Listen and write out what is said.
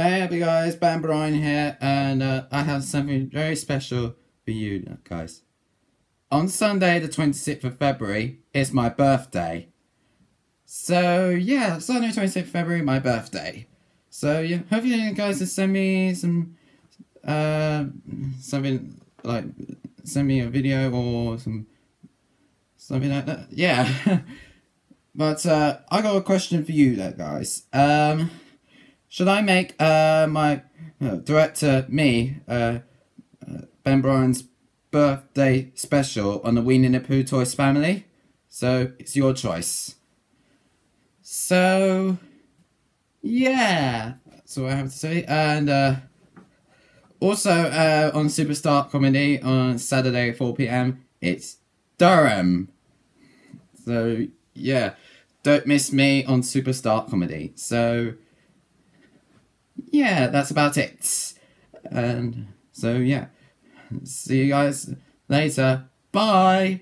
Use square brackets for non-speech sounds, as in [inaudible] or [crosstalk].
Hey up you guys, Ben Brian here, and uh, I have something very special for you guys. On Sunday the 26th of February, it's my birthday. So yeah, Sunday 26th of February, my birthday. So yeah, hopefully you guys will send me some, uh, something like, send me a video or some, something like that. Yeah. [laughs] but uh, I got a question for you there guys. Um... Should I make uh, my uh, director, me, uh, Ben Brian's birthday special on the Winnie the Pooh Toys family? So, it's your choice. So, yeah, that's all I have to say. And uh, also uh, on Superstar Comedy on Saturday at 4pm, it's Durham. So, yeah, don't miss me on Superstar Comedy. So, yeah, that's about it. And so, yeah. See you guys later. Bye.